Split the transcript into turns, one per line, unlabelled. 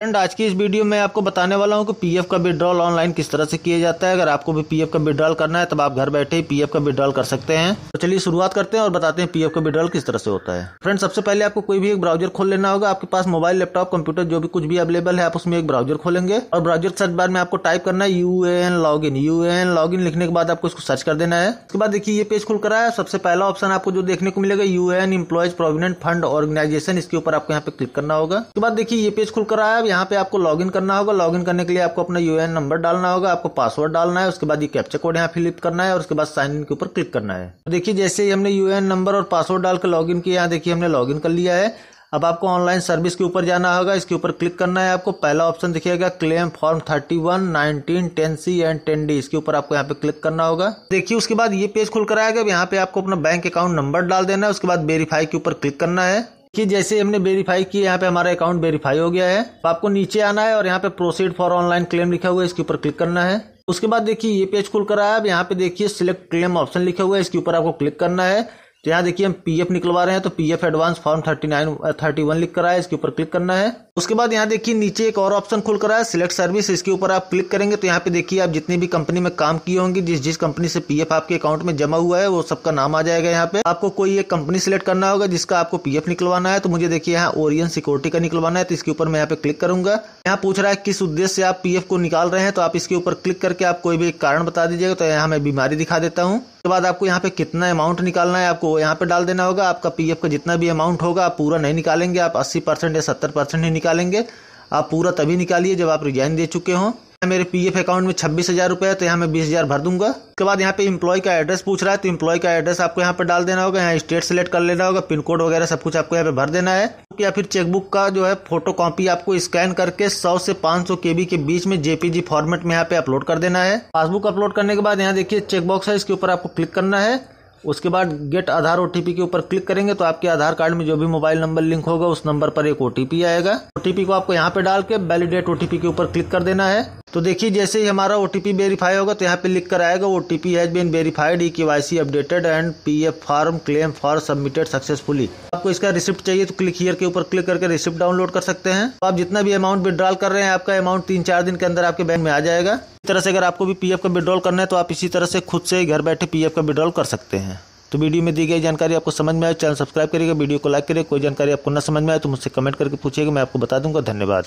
Friend आज की इस वीडियो में आपको बताने वाला हूँ कि पीएफ का विड्रॉल ऑनलाइन किस तरह से किया जाता है। अगर आपको भी पीएफ का विड्रॉल करना है, तब आप घर बैठे ही पीएफ का विड्रॉल कर सकते हैं। तो चलिए शुरुआत करते हैं और बताते हैं पीएफ का विड्रॉल किस तरह से होता है। फ्रेंड सबसे पहले आपको कोई भी एक ब्राउज़र खोल लेना होगा। आपके पास मोबाइल लैपटॉप कंप्यूटर जो भी कुछ भी अवेलेबल है, आप उसमें एक ब्राउज़र खोलेंगे। और ब्राउज़र सर्च बार में आपको टाइप करना है U A N log in U N log in लिखने के बाद आपको इसको सर्च कर देना है। उसके बाद देखिए, ये पेज खुल कर है सबसे पहला ऑप्शन आपको जो देखने को मिलेगा U N employees provident fund organisation इसके ऊपर आपको यहाँ पे क्लिक करना होगा। उसके बाद देखिए, ये पेज खुल कर आया। यहाँ पे आपको लॉग लॉगिन करना होगा। लॉगिन करने के लिए आपको अपना यूएन नंबर डालना होगा, आपको पासवर्ड डालना है, उसके बाद ये कैप्चा कोड यहाँ फिलिप करना है और उसके बाद साइन इन के ऊपर क्लिक करना है। तो देखिए, जैसे ही हमने यूएन नंबर और पासवर्ड डाल के लॉगिन किया देखिए हमने लॉगिन कर लिया है। अब आपको ऑनलाइन सर्विस के ऊपर जाना होगा। इसके ऊपर क्लिक करना है आपको। पहला ऑप्शन दिखेगा claim form thirty one, nineteen, ten C and ten D. इसके ऊपर आपको यहाँ पे क्लिक करना होगा। देखिए, उसके बाद ये पेज खुल कर आएगा यहाँ पे आपको अपना बैंक अकाउंट नंबर डाल देना है। उसके बाद वेरीफाई के ऊपर क्लिक करना है। कि जैसे हमने वेरीफाई किया, यहाँ पे हमारा अकाउंट वेरीफाई हो गया है। तो आपको नीचे आना है और यहाँ पे प्रोसीड फॉर ऑनलाइन क्लेम लिखा हुआ है, इसके ऊपर क्लिक करना है। उसके बाद देखिए ये पेज खुल कर आया, अब यहाँ पे देखिए सिलेक्ट क्लेम ऑप्शन लिखा हुआ है, इसके ऊपर आपको क्लिक करना है। तो यहाँ देखिए, हम पीएफ निकलवा रहे हैं तो PF advance form thirty nine thirty one लिख कर आया इसके ऊपर क्लिक करना है। उसके बाद यहाँ देखिए, नीचे एक और ऑप्शन खुल कर आया सिलेक्ट सर्विस इसके ऊपर आप क्लिक करेंगे तो यहाँ पे देखिए, आप जितनी भी कंपनी में काम किए होंगे, जिस जिस कंपनी से पीएफ आपके अकाउंट में जमा हुआ है, वो सबका नाम आ जाएगा यहाँ पे। आपको कोई एक कंपनी सिलेक्ट करना होगा, जिसका आपको पीएफ निकलवाना है तो मुझे देखिए, यहाँ ओरियन सिक्योरिटी का निकलवाना है तो इसके ऊपर मैं यहाँ पे क्लिक करूँगा। यहाँ पूछ रहा है, किस उद्देश्य से आप पीएफ को निकाल रहे हैं तो आप इसके ऊपर क्लिक करके आप कोई भी कारण बता दीजिएगा तो यहाँ मैं बीमारी दिखा देता हूँ। उसके बाद आपको यहाँ पे कितना अमाउंट निकालना है, आपको यहाँ पे डाल देना होगा। आपका पीएफ का जितना भी अमाउंट होगा, आप पूरा नहीं निकालेंगे। आप 80 परसेंट या 70 परसेंट ही निकालेंगे। आप पूरा तभी निकालिए जब आप रिजाइन दे चुके हों। मेरे पीएफ अकाउंट में छब्बीस हज़ार रुपए है तो यहाँ मैं बीस हज़ार भर दूँगा। उसके बाद यहाँ पे इम्प्लॉय का एड्रेस पूछ रहा है तो इम्प्लॉय का एड्रेस आपको यहाँ पे डाल देना होगा, यहाँ स्टेट सेलेक्ट कर लेना होगा पिन कोड वगैरह सब कुछ आपको यहाँ पे भर देना है। या फिर चेकबुक का जो है फ़ोटो कॉपी आपको स्कैन करके सौ से 500 केबी के बीच में जेपीजी फॉर्मेट में यहाँ पे अपलोड कर देना है। पासबुक अपलोड करने के बाद यहाँ देखिए चेकबॉक्स है, इसके ऊपर आपको क्लिक करना है। उसके बाद गेट आधार ओटीपी के ऊपर क्लिक करेंगे तो आपके आधार कार्ड में जो भी मोबाइल नंबर लिंक होगा, उस नंबर पर एक ओटीपी आएगा। ओटीपी को आपको यहाँ पे डाल के वैलिडेट ओटीपी के ऊपर क्लिक कर देना है। तो देखिए, जैसे ही हमारा ओटीपी वेरीफाई होगा तो यहाँ पे लिख कर आएगा OTP has been verified e KYC updated and PF form claim for submitted successfully आपको इसका रिसिप्ट चाहिए तो क्लिक हियर के ऊपर क्लिक करके रिसिप्ट डाउनलोड कर सकते हैं। तो आप जितना भी अमाउंट विड्रॉल कर रहे हैं, आपका अमाउंट तीन चार दिन के अंदर आपके बैंक में आ जाएगा। तरह से अगर आपको भी पीएफ का विड्रॉल करना है तो आप इसी तरह से खुद से घर बैठे पीएफ का विड्रॉल कर सकते हैं। तो वीडियो में दी गई जानकारी आपको समझ में आए, चैनल सब्सक्राइब करिएगा, वीडियो को लाइक करिए कोई जानकारी आपको न समझ में आए तो मुझसे कमेंट करके पूछिएगा, मैं आपको बता दूँगा। धन्यवाद।